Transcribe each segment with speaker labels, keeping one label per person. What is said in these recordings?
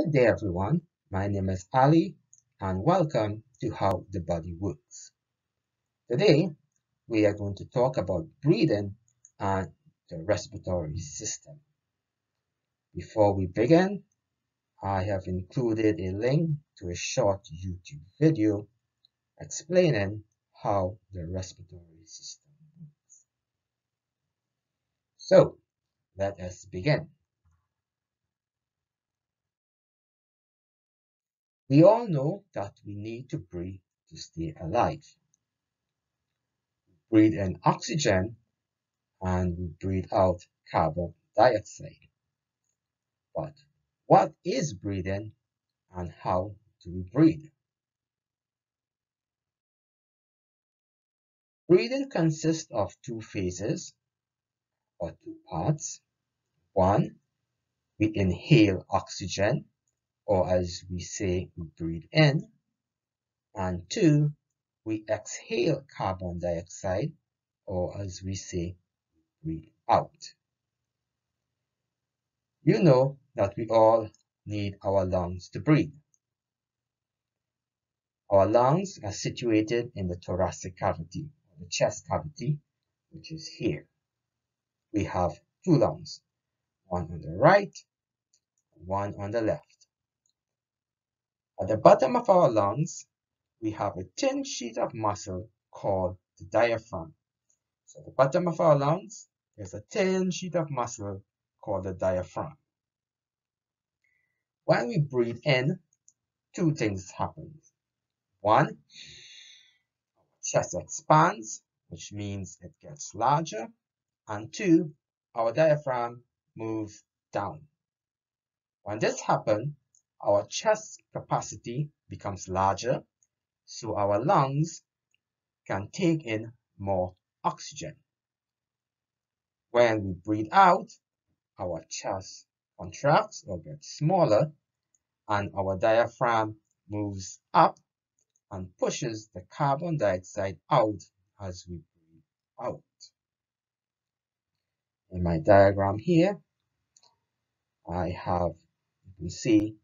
Speaker 1: Good day everyone, my name is Ali and welcome to How the Body Works. Today we are going to talk about breathing and the respiratory system. Before we begin, I have included a link to a short YouTube video explaining how the respiratory system works. So let us begin. We all know that we need to breathe to stay alive. We breathe in oxygen and we breathe out carbon dioxide. But what is breathing and how do we breathe? Breathing consists of two phases or two parts. One, we inhale oxygen or as we say, we breathe in. And two, we exhale carbon dioxide, or as we say, breathe out. You know that we all need our lungs to breathe. Our lungs are situated in the thoracic cavity, the chest cavity, which is here. We have two lungs, one on the right, one on the left. At the bottom of our lungs, we have a thin sheet of muscle called the diaphragm. So at the bottom of our lungs, there's a thin sheet of muscle called the diaphragm. When we breathe in, two things happen. One, our chest expands, which means it gets larger. And two, our diaphragm moves down. When this happens, our chest capacity becomes larger, so our lungs can take in more oxygen. When we breathe out, our chest contracts or gets smaller, and our diaphragm moves up and pushes the carbon dioxide out as we breathe out. In my diagram here, I have, you can see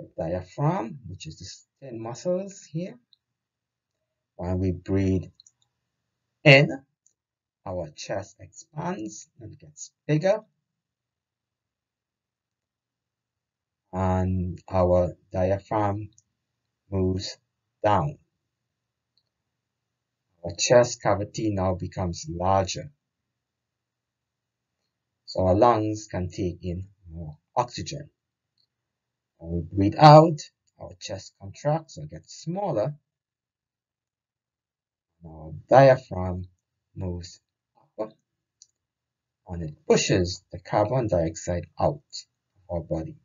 Speaker 1: the diaphragm, which is the thin muscles here. When we breathe in, our chest expands and gets bigger. And our diaphragm moves down. Our chest cavity now becomes larger. So our lungs can take in more oxygen. When we breathe out, our chest contracts or gets smaller. Our diaphragm moves up and it pushes the carbon dioxide out of our body.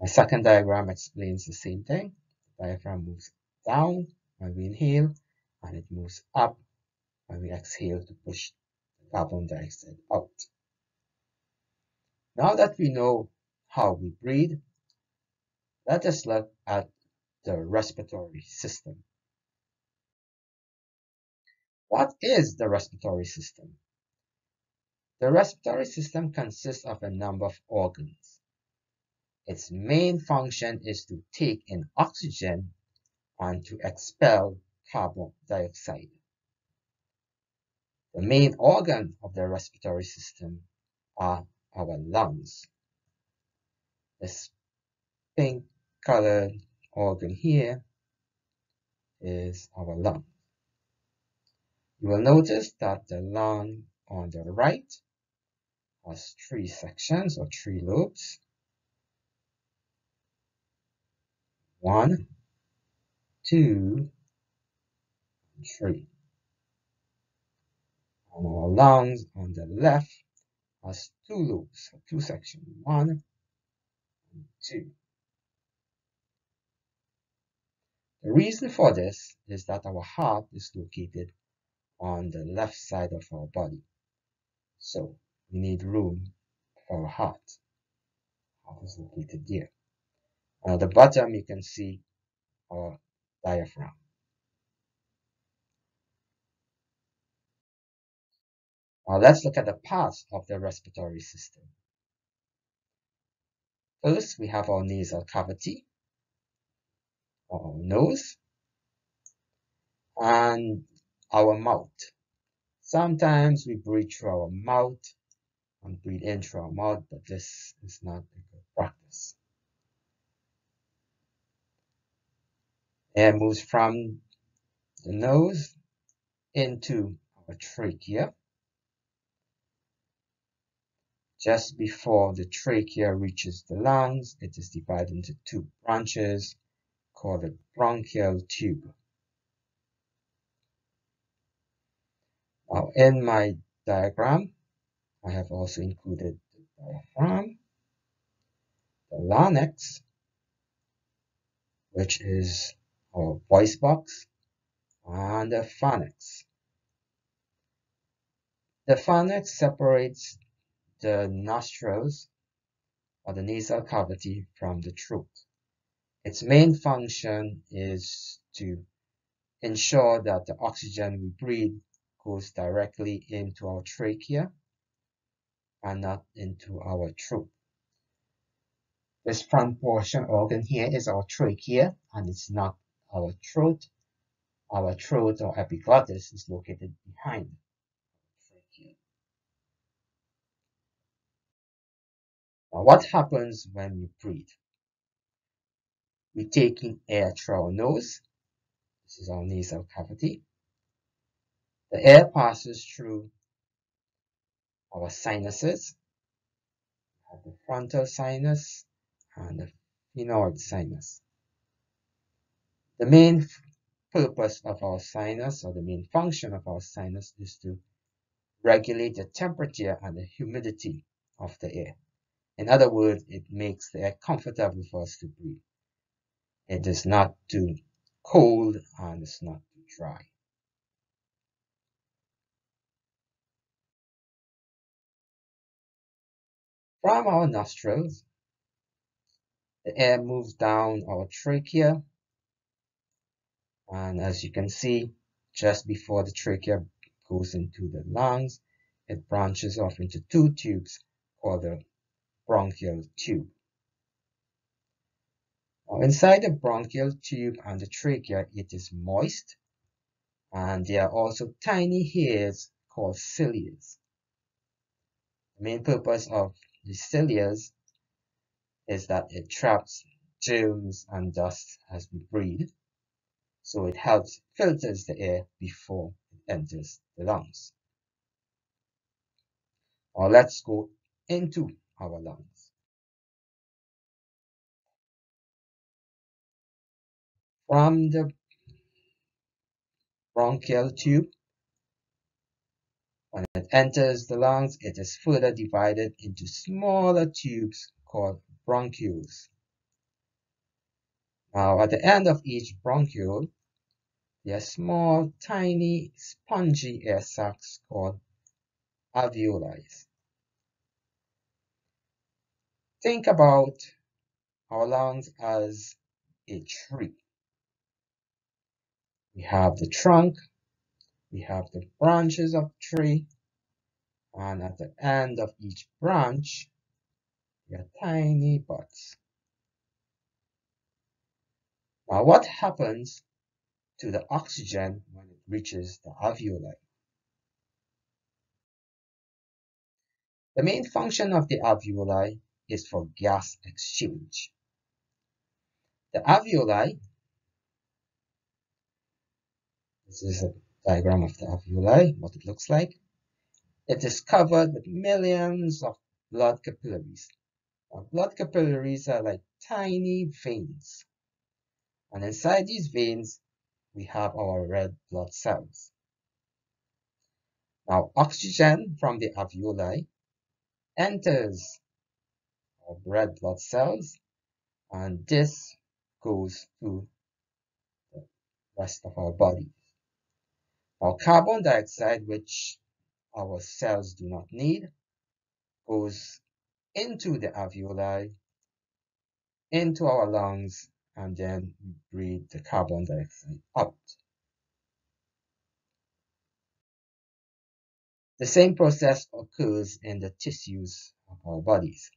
Speaker 1: My second diagram explains the same thing. The diaphragm moves down when we inhale and it moves up when we exhale to push the carbon dioxide out. Now that we know how we breathe, let us look at the respiratory system. What is the respiratory system? The respiratory system consists of a number of organs. Its main function is to take in oxygen and to expel carbon dioxide. The main organ of the respiratory system are our lungs. This pink colored organ here is our lung. You will notice that the lung on the right has three sections or three lobes. One, two, three. And our lungs on the left has two lobes, two sections. One 2. The reason for this is that our heart is located on the left side of our body. So we need room for our heart. Heart is located there. And at the bottom you can see our diaphragm. Now let's look at the parts of the respiratory system. First, we have our nasal cavity, our nose, and our mouth. Sometimes we breathe through our mouth and breathe in through our mouth, but this is not a good practice. Air moves from the nose into our trachea. Just before the trachea reaches the lungs, it is divided into two branches called the bronchial tube. Now in my diagram, I have also included the diaphragm, the larynx, which is our voice box, and the pharynx. The pharynx separates the nostrils or the nasal cavity from the throat. Its main function is to ensure that the oxygen we breathe goes directly into our trachea and not into our throat. This front portion organ here is our trachea and it's not our throat. Our throat or epiglottis is located behind Now, what happens when we breathe? We take in air through our nose. This is our nasal cavity. The air passes through our sinuses, the frontal sinus and the sphenoid sinus. The main purpose of our sinus or the main function of our sinus is to regulate the temperature and the humidity of the air. In other words, it makes the air comfortable for us to breathe. It is not too cold and it's not too dry. From our nostrils, the air moves down our trachea and as you can see, just before the trachea goes into the lungs, it branches off into two tubes called the bronchial tube. Now, inside the bronchial tube and the trachea, it is moist, and there are also tiny hairs called ciliae. The main purpose of the cilia is that it traps germs and dust as we breathe, so it helps filters the air before it enters the lungs. Now let's go into our lungs. From the bronchial tube, when it enters the lungs, it is further divided into smaller tubes called bronchioles. Now, at the end of each bronchiole, there are small, tiny, spongy air sacs called alveoli. Think about our lungs as a tree. We have the trunk, we have the branches of the tree, and at the end of each branch, there are tiny buds. Now, what happens to the oxygen when it reaches the alveoli? The main function of the alveoli is for gas exchange. The alveoli, this is a diagram of the alveoli, what it looks like. It is covered with millions of blood capillaries. Now, blood capillaries are like tiny veins. And inside these veins, we have our red blood cells. Now, oxygen from the alveoli enters of red blood cells and this goes to the rest of our body. Now carbon dioxide, which our cells do not need, goes into the alveoli, into our lungs, and then breathe the carbon dioxide out. The same process occurs in the tissues of our bodies.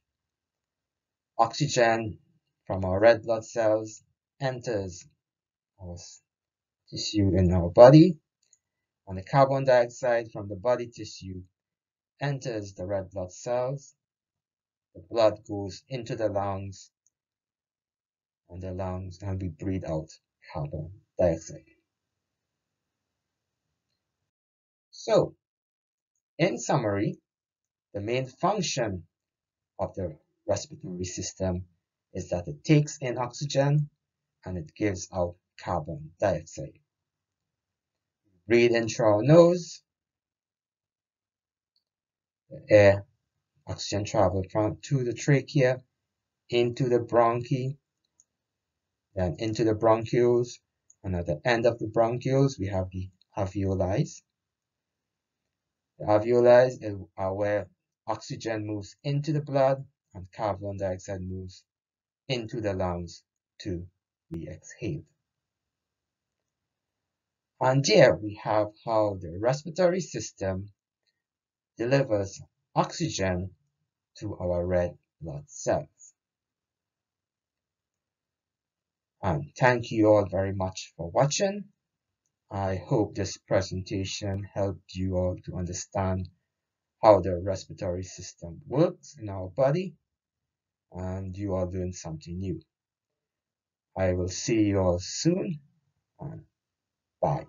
Speaker 1: Oxygen from our red blood cells enters our tissue in our body, and the carbon dioxide from the body tissue enters the red blood cells. The blood goes into the lungs, and the lungs, and we breathe out carbon dioxide. So, in summary, the main function of the respiratory system is that it takes in oxygen and it gives out carbon dioxide. Breathe in through our nose. The air, oxygen travels from to the trachea, into the bronchi, then into the bronchioles, and at the end of the bronchioles we have the alveoli. The alveoli are where oxygen moves into the blood and carbon dioxide moves into the lungs to be exhaled. And here we have how the respiratory system delivers oxygen to our red blood cells. And thank you all very much for watching. I hope this presentation helped you all to understand how the respiratory system works in our body and you are doing something new. I will see you all soon and bye.